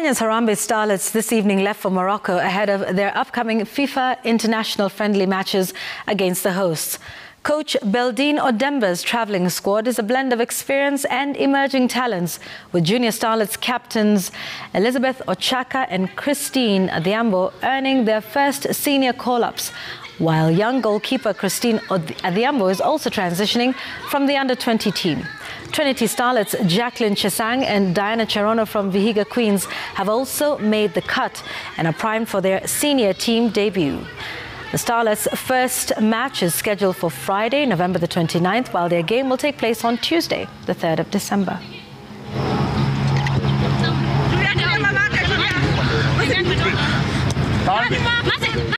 Kenya's Harambee Starlets this evening left for Morocco ahead of their upcoming FIFA international friendly matches against the hosts. Coach Beldine Odemba's travelling squad is a blend of experience and emerging talents, with junior starlets captains Elizabeth Ochaka and Christine Adhiambo earning their first senior call-ups, while young goalkeeper Christine Adhiambo is also transitioning from the under-20 team. Trinity starlets Jacqueline Chesang and Diana Cherono from Vihiga Queens have also made the cut and are primed for their senior team debut. The Starlets' first match is scheduled for Friday, November the 29th, while their game will take place on Tuesday, the 3rd of December.